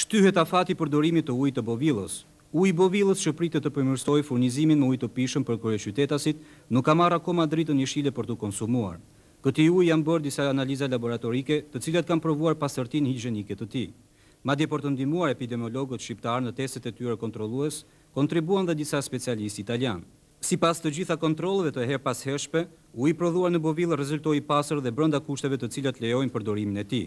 Shtyhet afati i përdorimit të ujit të Bovillës. Uji i Bovillës që pritet të përmirësojë furnizimin me ujë të pijshëm për kryeqytetasit, nuk ka marrë akoma dritën jeshile për t'u konsumuar. Këtij uji i janë bërë disa analiza laboratorike, të cilat kanë provuar pastërtinë higjienike të tij. Madje për të ndihmuar epidemiologët shqiptarë në testet e tyre kontrollues, kontribuan dhe disa specialistë italianë. Sipas të gjitha kontrolleve të herëpashershme, uji i prodhuar në Bovillë rezultoi i pastër dhe brenda kushteve të cilat lejojnë përdorimin e tij.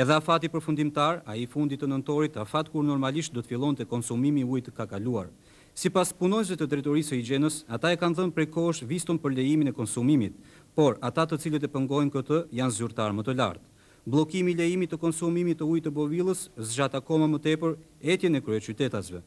Edhe afati përfundimtar, ai i fundit të nëntorit, afat kur normalisht do të fillonte konsumimi i ujit ka kaluar. Sipas punonjësve të Drejtorisë së Higjienës, ata e kanë dhënë prej kohësh viston për lejimin e konsumimit, por ata të cilët e pengojnë këtë janë zyrtarë më të lartë. Bllokimi i lejimit të konsumimit të ujit të Bovillës zgjat akoma më tepër etjen e kryeqytetasve.